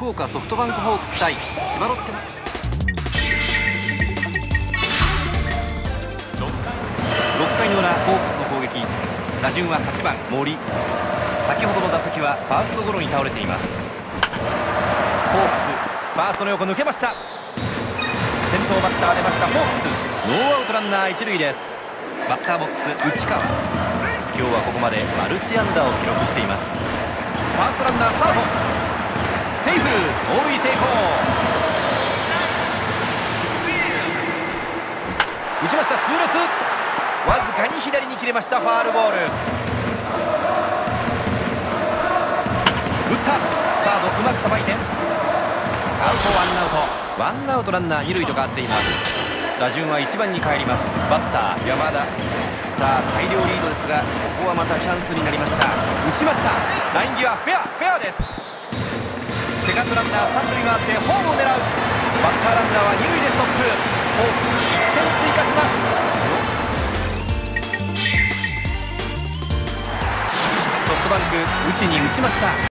福岡ソフトバンクホークス対千葉ロッテ6回の裏ホークスの攻撃。打順は8番森。先ほどの打席はファーストゴロに倒れています。ホークスファーストの横抜けました。先頭バッター出ました。ホークスノーアウトランナー一塁です。バッターボックス内川。今日はここまでマルチ安打を記録しています。ファーストランナースタート成功打ちました痛烈わずかに左に切れましたファールボール打ったサードうまくさばいてアウトワンアウトワンアウトランナー二塁と変わっています打順は1番に帰りますバッター山田さあ大量リードですがここはまたチャンスになりました打ちました。ライン際フェアフェアです。セカンドランナー三塁があってホームを狙うバッターランナーは二塁でストップ。ホークス1点追加します。ソフトバンク打ちに打ちました。